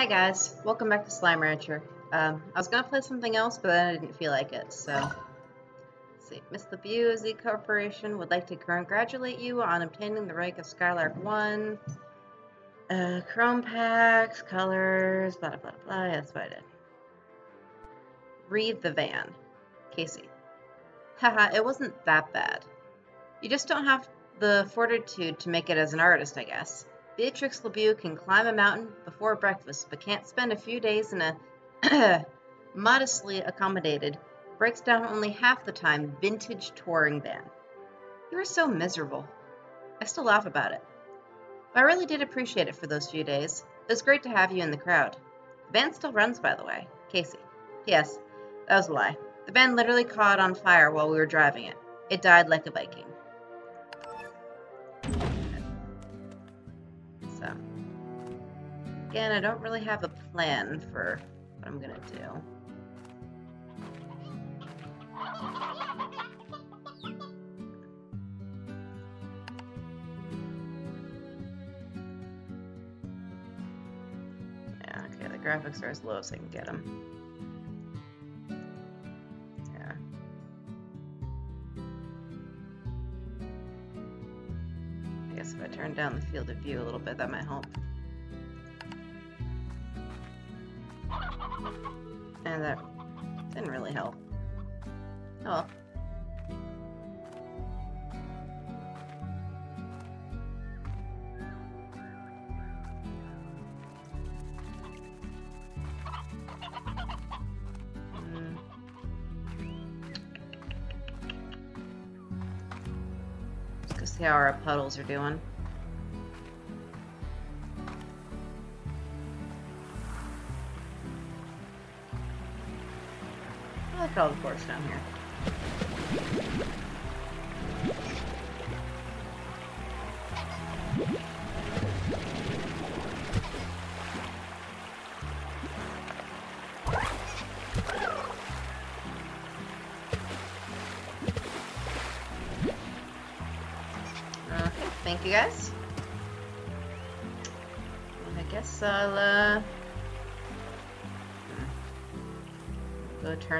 Hi guys, welcome back to Slime Rancher. Um, I was gonna play something else, but then I didn't feel like it, so... Let's see, Miss LeBeau Z Corporation would like to congratulate you on obtaining the rank of Skylark 1. Uh, chrome packs, colors, blah blah blah yeah, that's what I did. Read the van. Casey. Haha, it wasn't that bad. You just don't have the fortitude to make it as an artist, I guess. Beatrix LeBeau can climb a mountain before breakfast, but can't spend a few days in a modestly accommodated, breaks down only half the time vintage touring van. You were so miserable. I still laugh about it. But I really did appreciate it for those few days. It was great to have you in the crowd. The van still runs, by the way. Casey. P.S. That was a lie. The van literally caught on fire while we were driving it. It died like a Viking. Again, I don't really have a plan for what I'm gonna do. Yeah, okay, the graphics are as low as I can get them. Yeah. I guess if I turn down the field of view a little bit, that might help. And that didn't really help. Oh. well. Hmm. See how our puddles are doing. All the forest down here.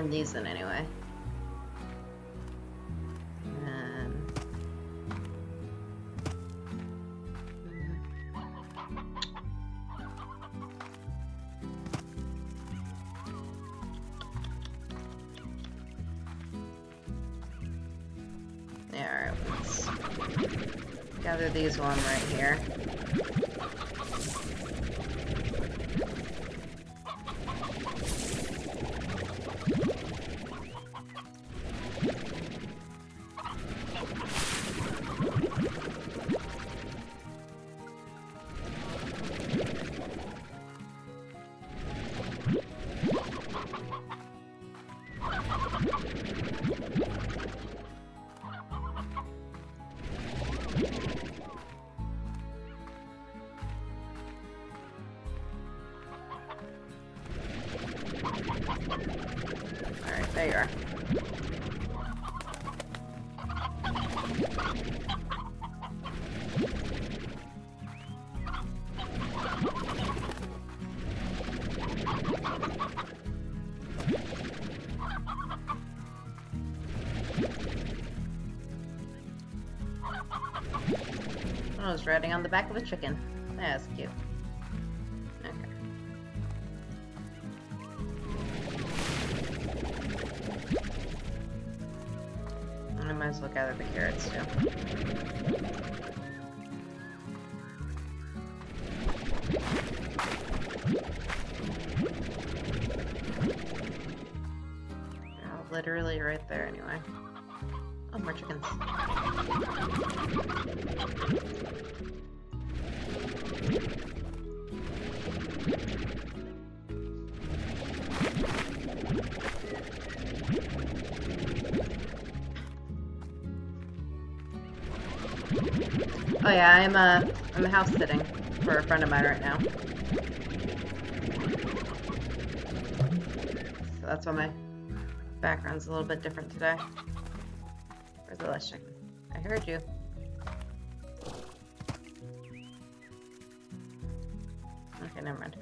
These in anyway. And alright, let's gather these one right here. Riding on the back of a chicken. That's cute. Okay. I might as well gather the carrots too. All literally right there anyway. Oh, more chickens. Oh yeah, I'm uh I'm house sitting for a friend of mine right now. So that's why my background's a little bit different today. Where's the last chicken? I heard you. Okay, never mind.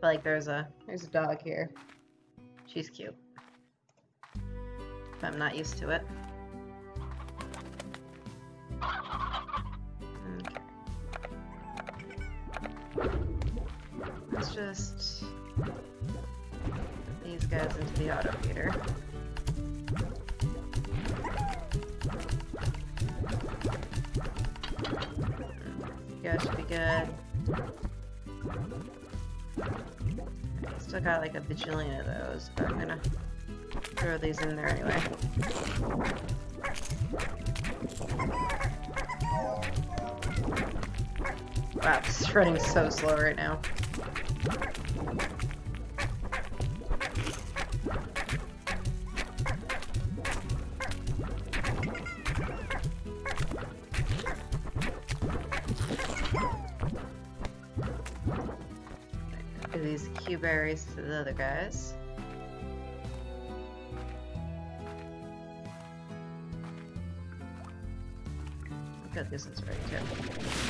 But like there's a there's a dog here. She's cute. But I'm not used to it. Just these guys into the auto feeder. You guys should be good. Still got like a bajillion of those, but I'm gonna throw these in there anyway. Wow, this is running so slow right now. Cuberries to the other guys. Good, this is ready too.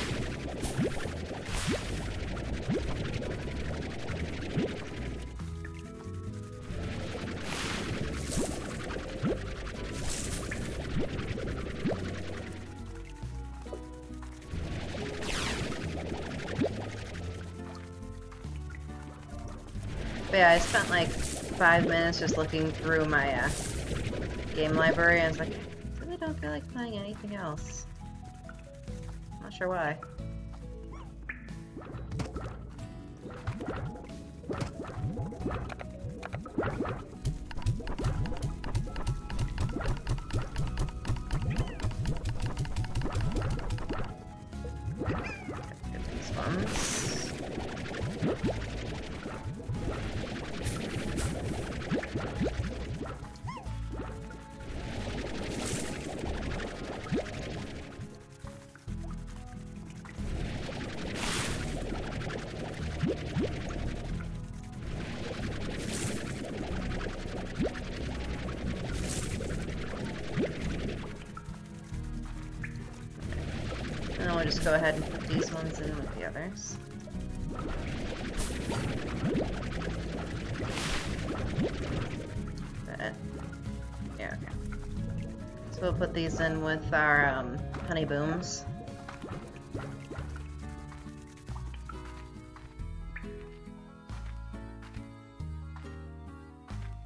Five minutes just looking through my uh, game library and I was like, I really don't feel like playing anything else. Not sure why. Just go ahead and put these ones in with the others. Yeah, okay. So we'll put these in with our um, honey booms.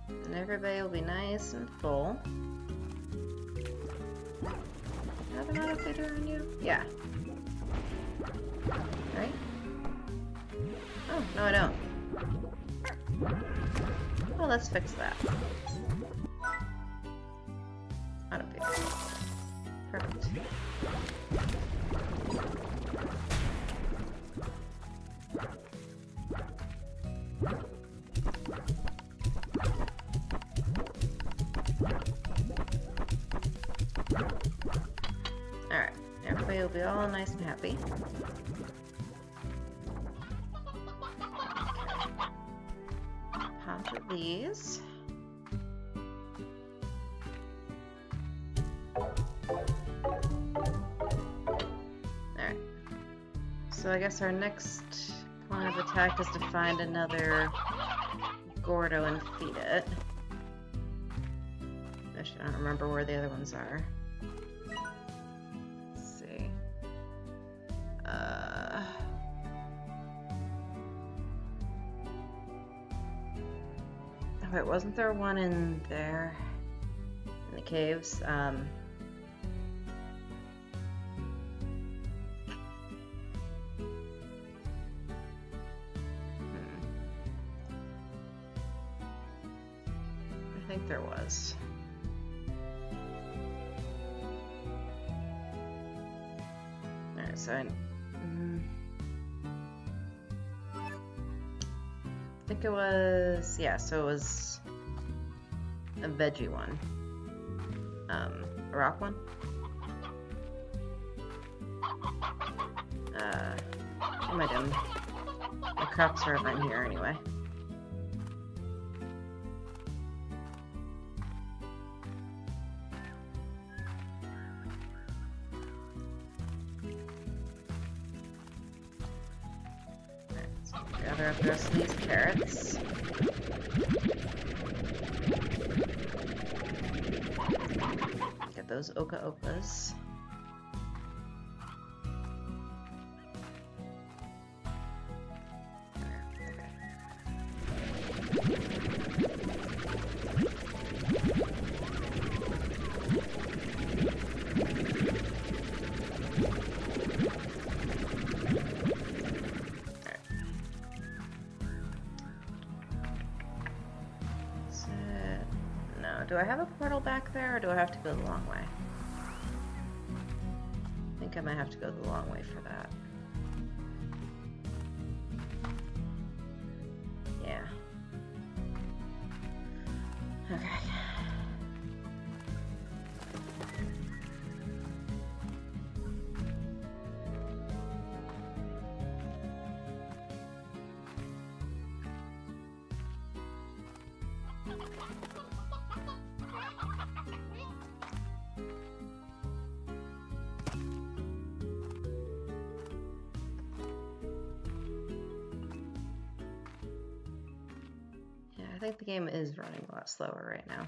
And everybody will be nice and full. Let's fix that. I guess our next plan of attack is to find another Gordo and feed it. Actually, I don't remember where the other ones are. Let's see. Uh... Oh, wait, wasn't there one in there? In the caves? Um... so it was a veggie one. Um, a rock one? Uh, what am I doing? The crops are in here anyway. Do I have a portal back there or do I have to go the long way? I think I might have to go the long way for that. Game is running a lot slower right now.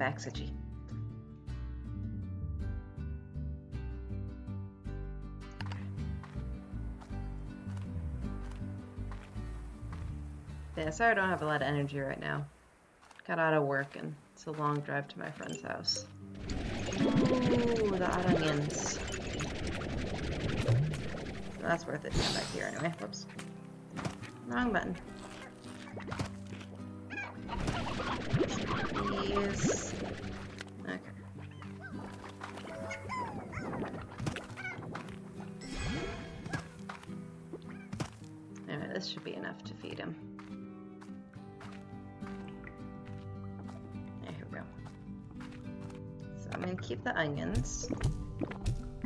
Itchy. Yeah, sorry I don't have a lot of energy right now. Got out of work and it's a long drive to my friend's house. Ooh, the onions. That's worth it back here anyway. Whoops. Wrong button. Please.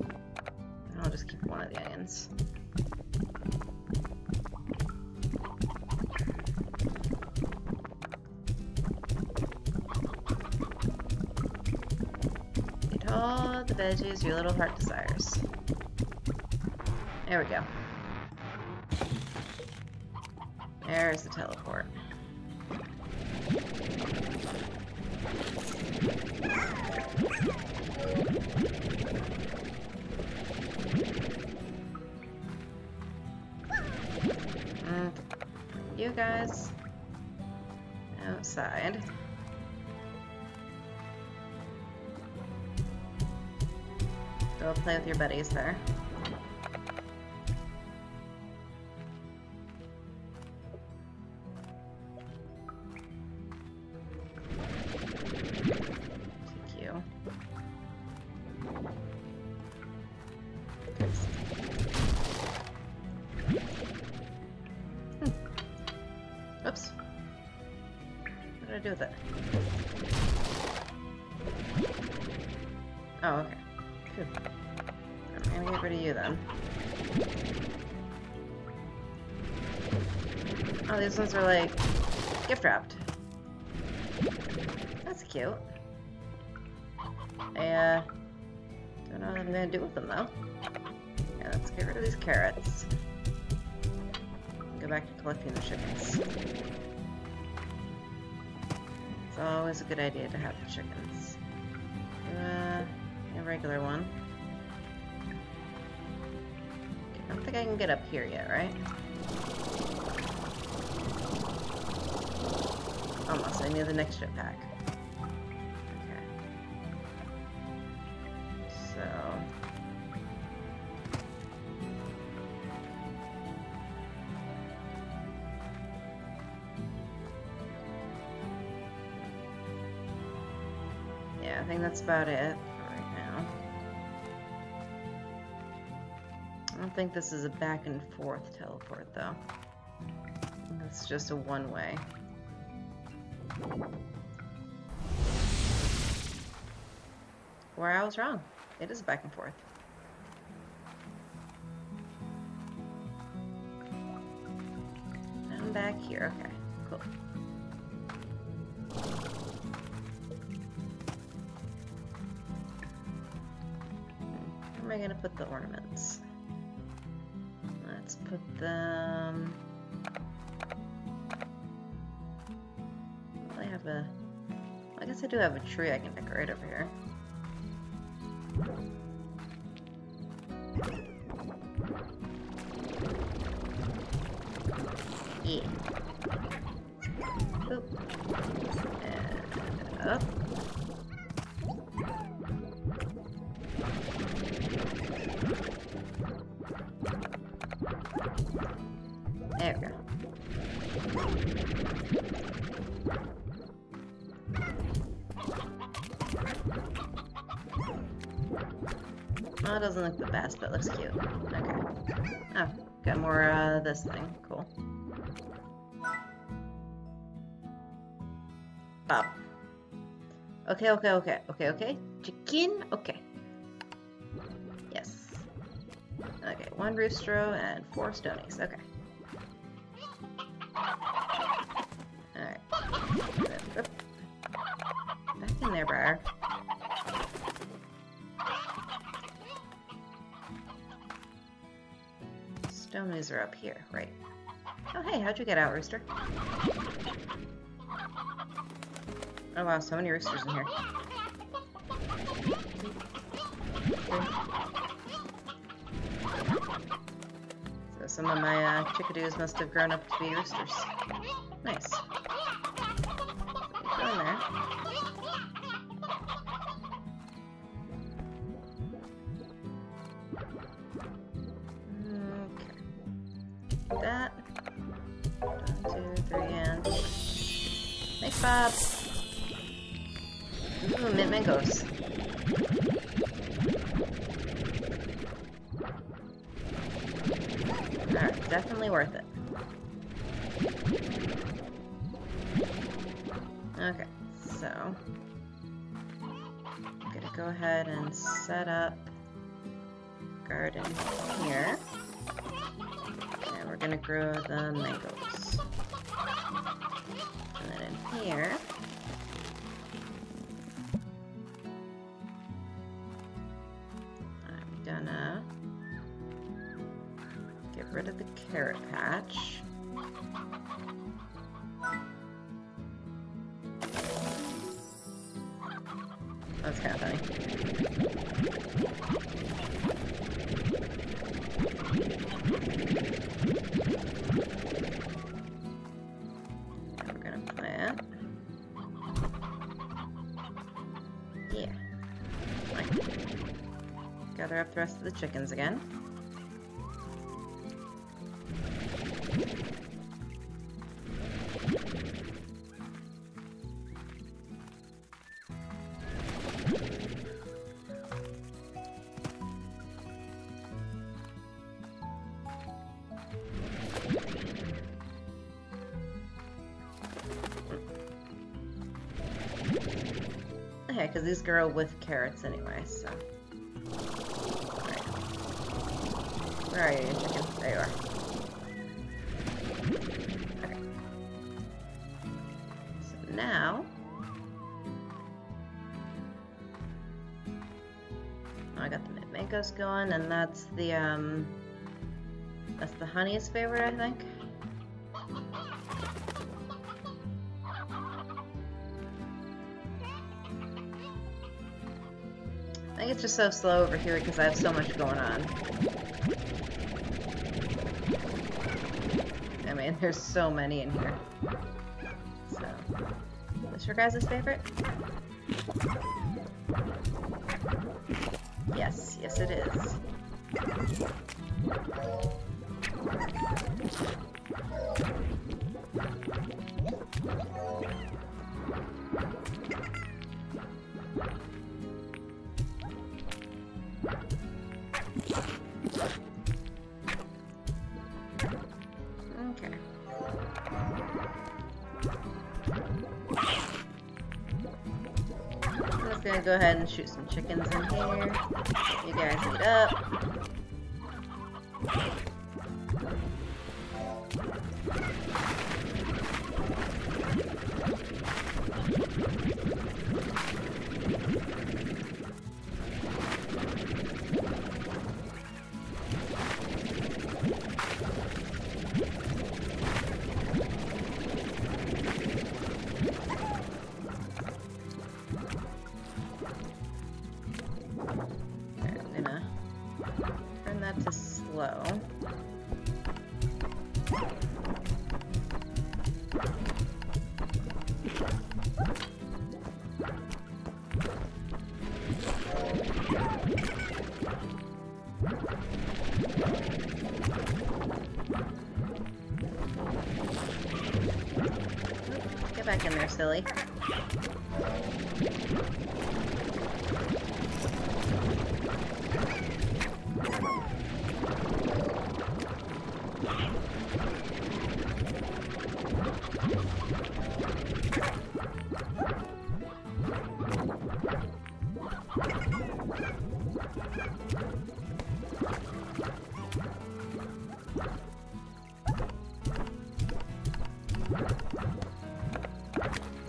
And I'll just keep one of the onions. Eat all the veggies your little heart desires. There we go. There's the teleport. Your buddies there. Ones are like gift wrapped. That's cute. I uh, don't know what I'm gonna do with them though. Yeah, let's get rid of these carrots. Go back to collecting the chickens. It's always a good idea to have the chickens. Uh, a regular one. I don't think I can get up here yet, right? Almost. I need the next jetpack. Okay. So... Yeah, I think that's about it for right now. I don't think this is a back and forth teleport though. It's just a one way. Where I was wrong. It is back and forth. I'm back here. Okay, cool. Where am I gonna put the ornaments? Let's put them... do have a tree I can decorate over here. Yeah. Doesn't look the best, but looks cute. Okay. Oh, got more uh, this thing. Cool. Bob. Okay, okay, okay, okay, okay. Chicken, okay. Yes. Okay, one rooster and four stonies. Okay. Alright. Back in there, Briar. Stonies are up here, right. Oh hey, how'd you get out, Rooster? Oh wow, so many roosters in here. So some of my uh, chickadoos must have grown up to be roosters. Nice. Go in there. Ooh, hmm, mint mangoes. Alright, definitely worth it. Okay, so I'm gonna go ahead and set up garden here. And we're gonna grow the mangoes. And then in here rest of the chickens again. Yeah, because these grow with carrots anyway, so. Where are you, chicken? There you are. Okay. So now. Oh, I got the mangoes going, and that's the, um. That's the honey's favorite, I think. I think it's just so slow over here because I have so much going on. There's so many in here. So, this your guys' favorite? Gonna go ahead and shoot some chickens in here. You guys eat up.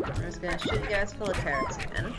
I'm just gonna shoot you guys full of carrots again.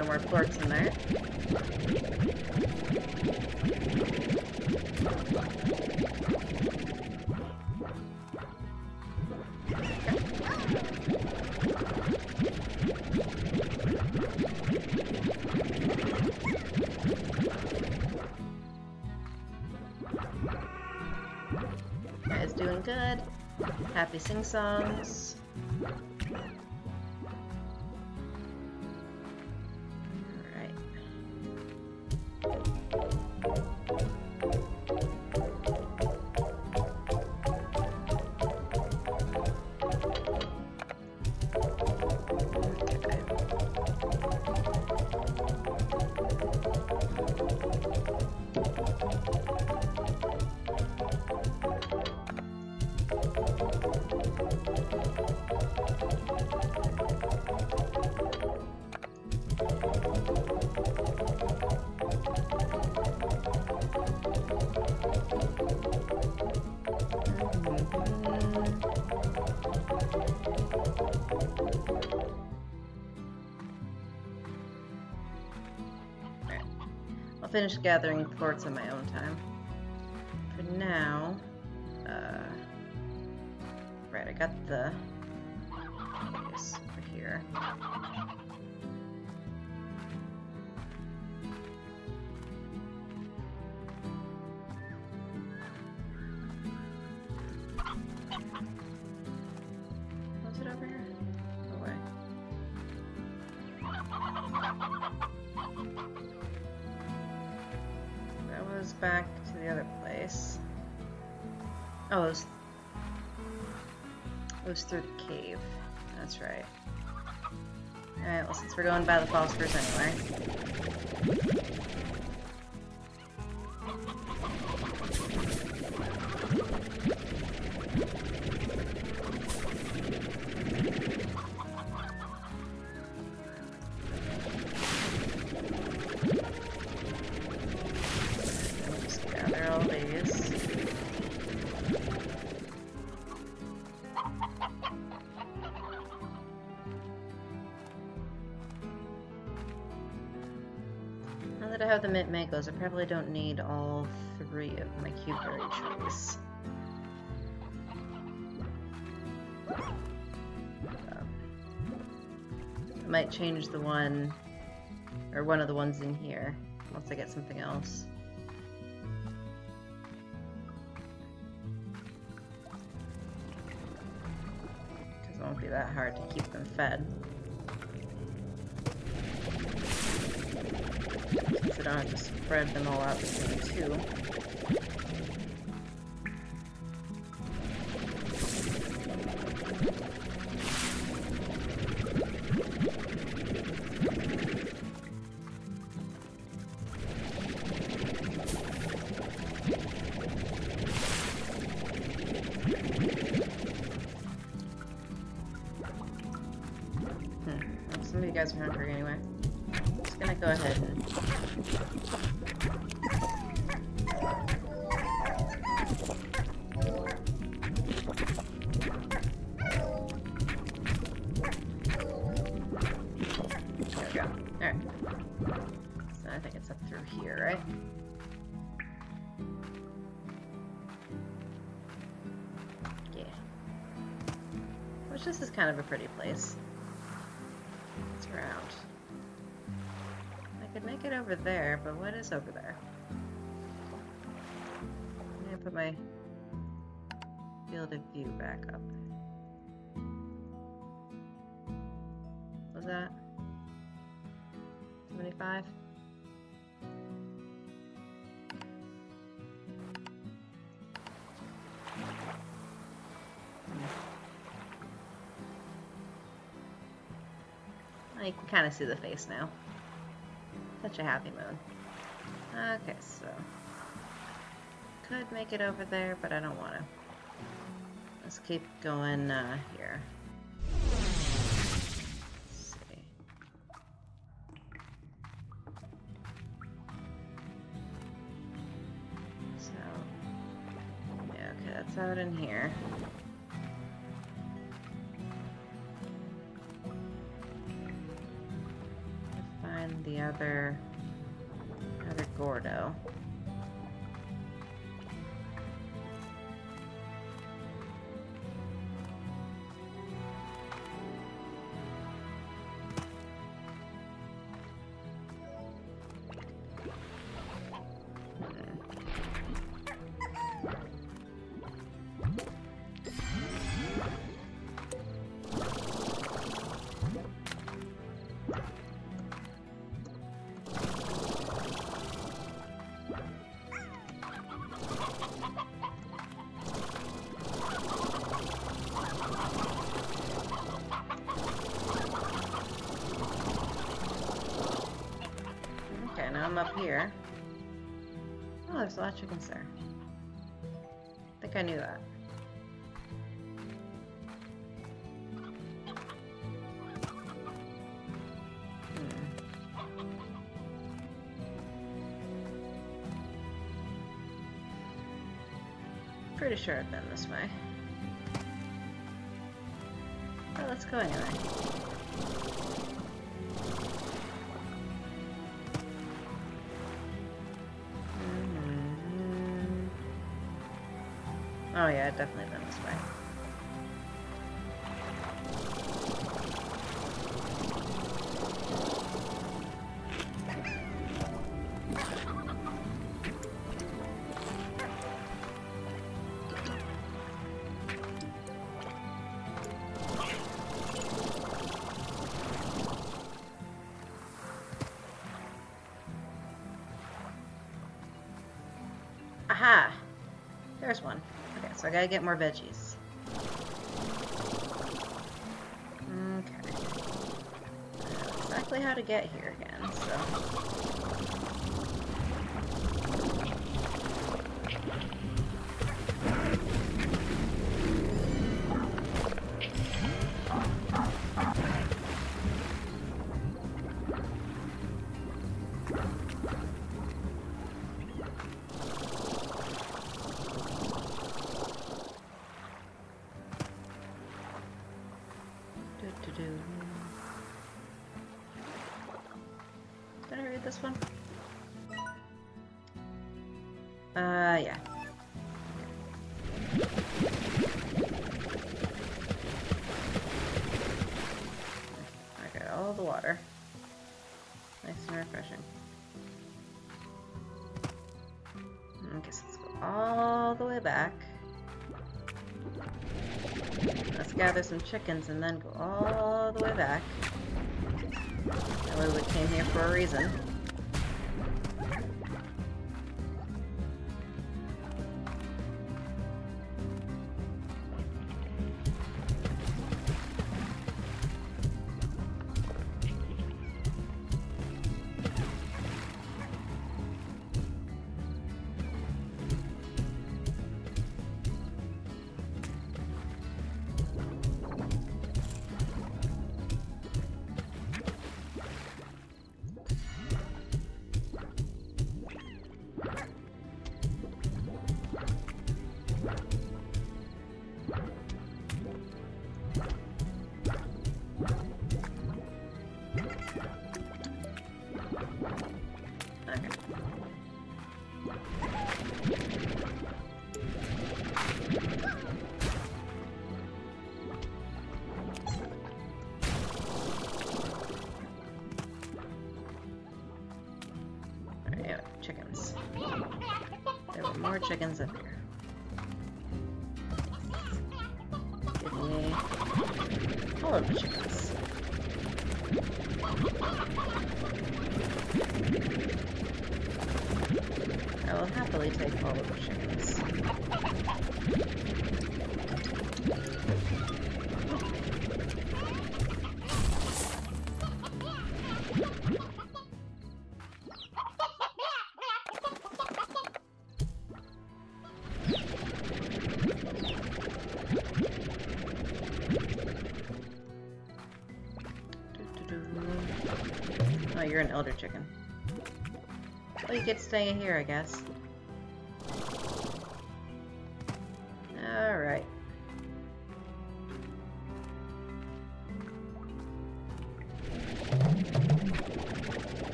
No more quartz in there. finish gathering quartz on my own time. For now, uh, right, I got the I guess, over here. Oh, it was, it was through the cave. That's right. Alright, well since we're going by the phosphorus anyway. Mangoes, I probably don't need all three of my cuberry trees. I might change the one, or one of the ones in here, once I get something else. Because it won't be that hard to keep them fed. Don't to spread them all out between two. There, but what is over there? I'm gonna put my field of view back up. Was that 75? Oh, you can kind of see the face now. Such a happy moon. Okay, so could make it over there, but I don't want to. Let's keep going uh, here. Now I'm up here. Oh, there's a lot of chickens there. I think I knew that. Hmm. Pretty sure I've been this way. But let's go anyway. Yeah, it definitely been this way. I gotta get more veggies. Okay. Exactly how to get here this one? Uh, yeah. I got all the water. Nice and refreshing. Okay, so let's go all the way back. Let's gather some chickens and then go all the way back. That way we came here for a reason. Chickens up here. You're an elder chicken. Well, you get staying here, I guess. Alright.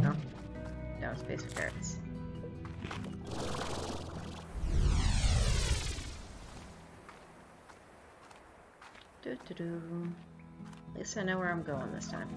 No. No space for carrots. Doo -doo -doo. At least I know where I'm going this time.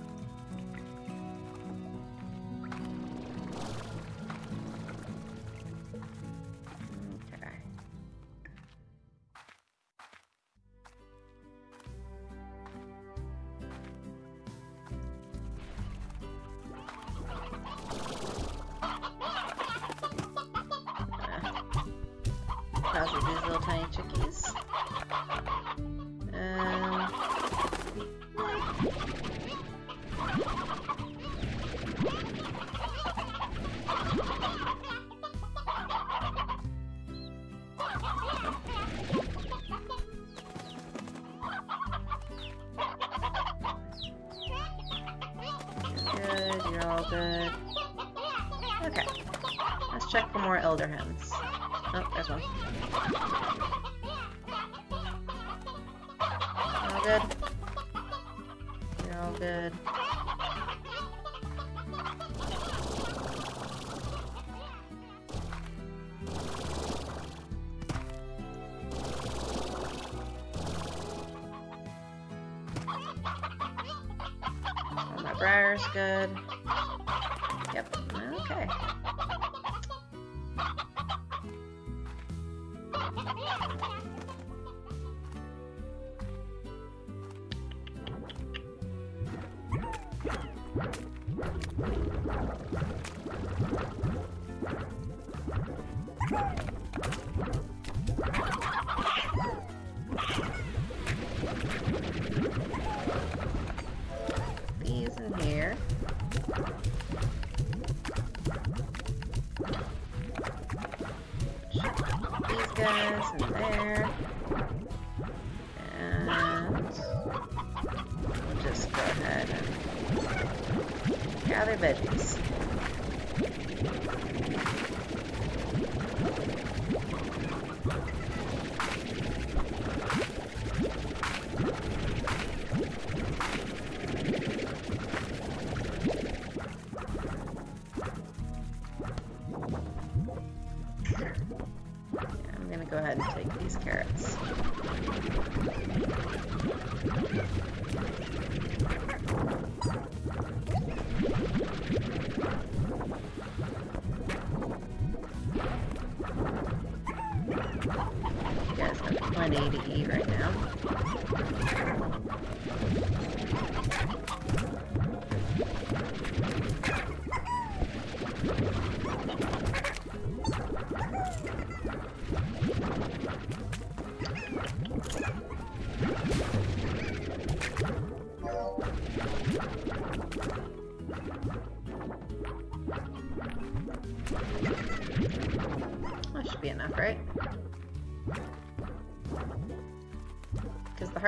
Because the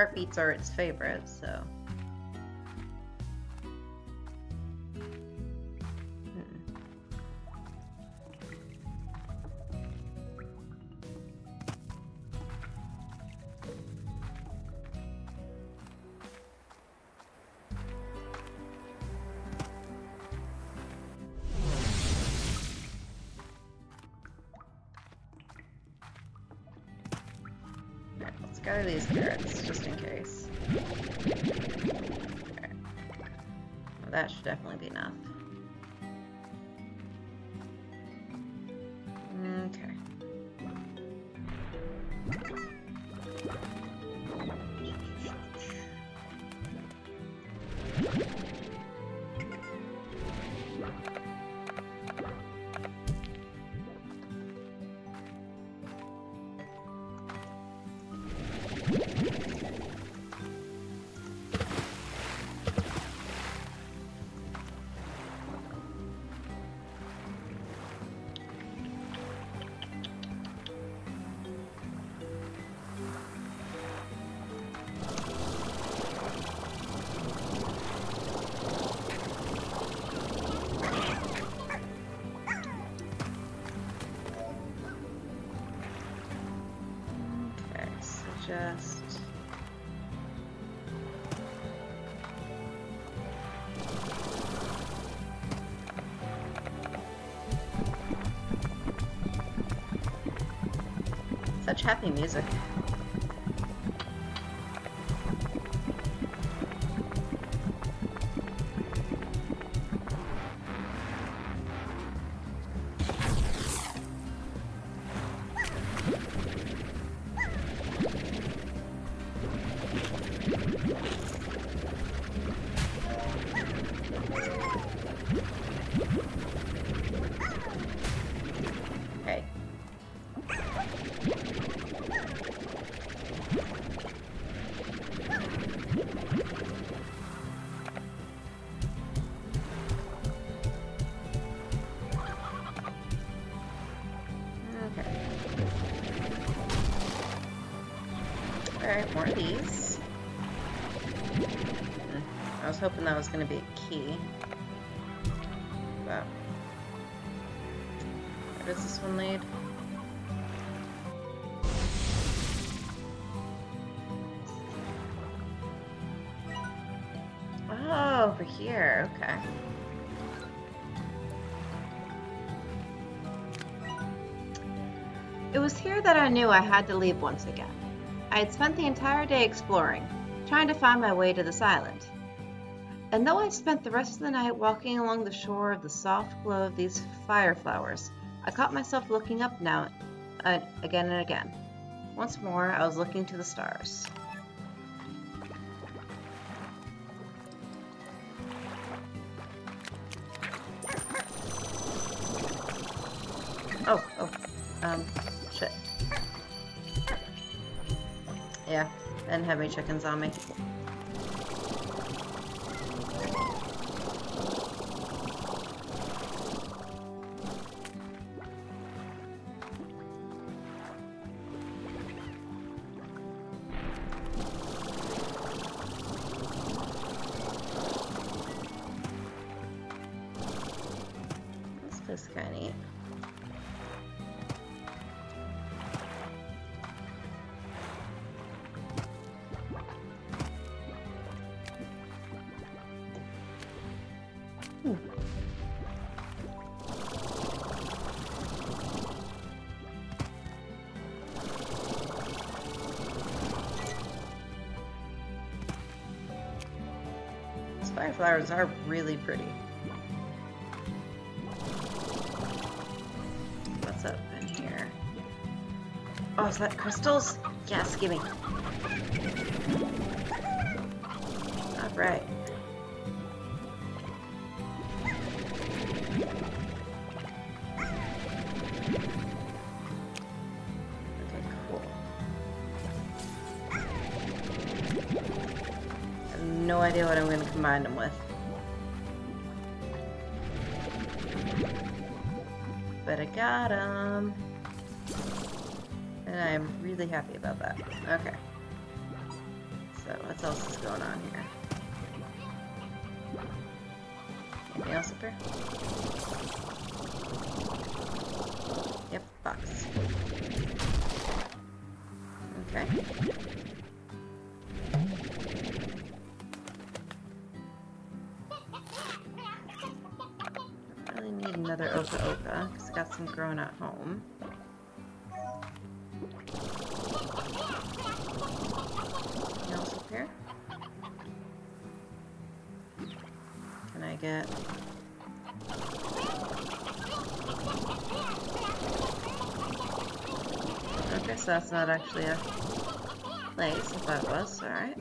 heart beets are its favorite, so. Such happy music. Over here. Okay. It was here that I knew I had to leave once again. I had spent the entire day exploring, trying to find my way to this island. And though I spent the rest of the night walking along the shore of the soft glow of these fire flowers, I caught myself looking up now uh, again and again. Once more, I was looking to the stars. Have any chickens on me. Flowers are really pretty. What's up in here? Oh, is that crystals? Yes, gimme. Alright. Combine them with. I grown at home. Anything else up here? Can I get... Okay, so that's not actually a place. I thought it was. Alright.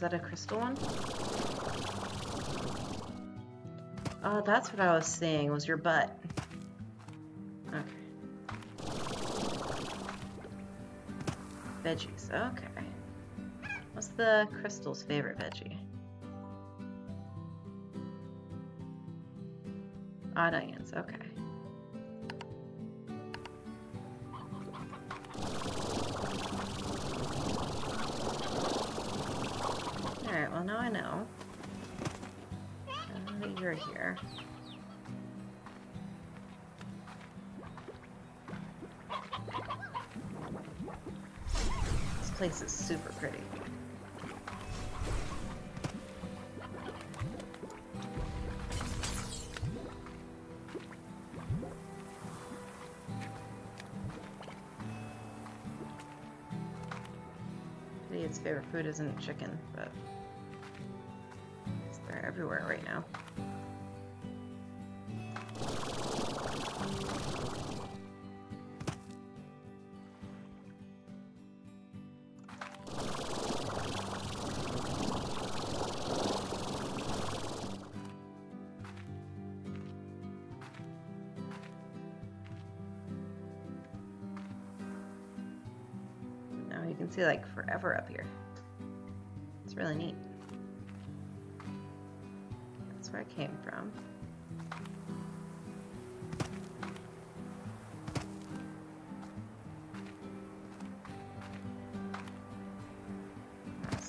Is that a crystal one? Oh, that's what I was seeing, was your butt. Okay. Veggies, okay. What's the crystal's favorite veggie? Odd onions, pretty. Its favorite food isn't chicken, but they're everywhere right now. See like forever up here. It's really neat. That's where I came from.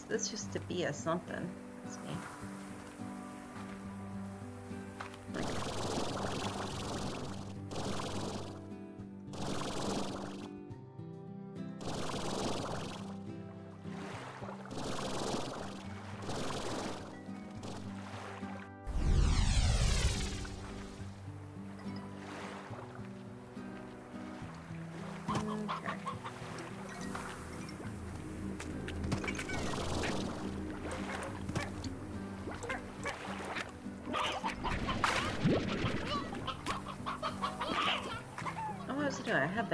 This used to be a something.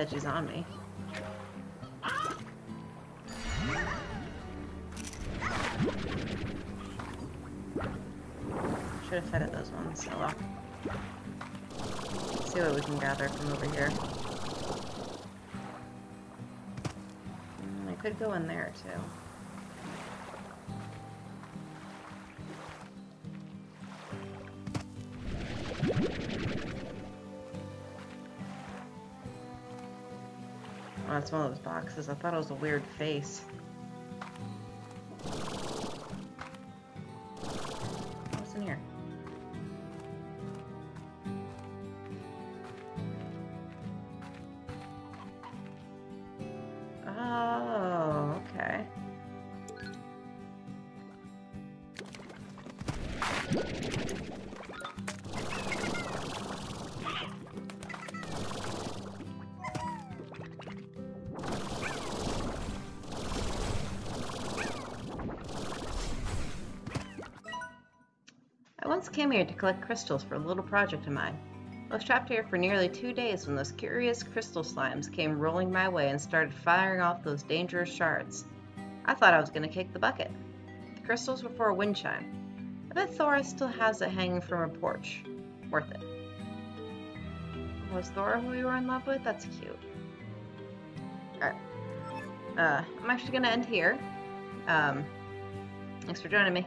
Veggies on me. Should have fed those ones. Oh well. See what we can gather from over here. I could go in there too. It's one of those boxes. I thought it was a weird face. Collect crystals for a little project of mine. I was trapped here for nearly two days when those curious crystal slimes came rolling my way and started firing off those dangerous shards. I thought I was going to kick the bucket. The crystals were for a wind chime. I bet Thora still has it hanging from her porch. Worth it. Was Thora who you were in love with? That's cute. Alright. Uh, I'm actually going to end here. Um, thanks for joining me.